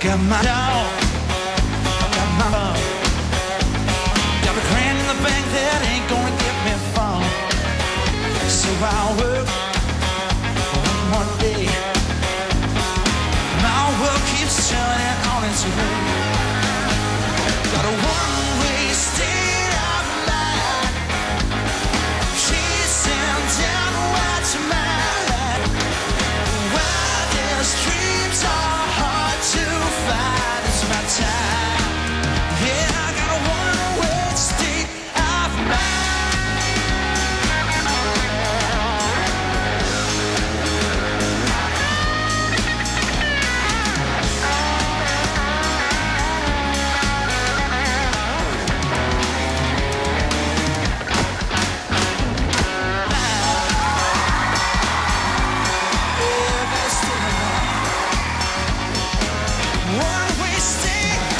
got my dog. I got my love. Got a grand in the bank that ain't gonna get me far. So I'll work for one day. My world keeps turning on its way. mistake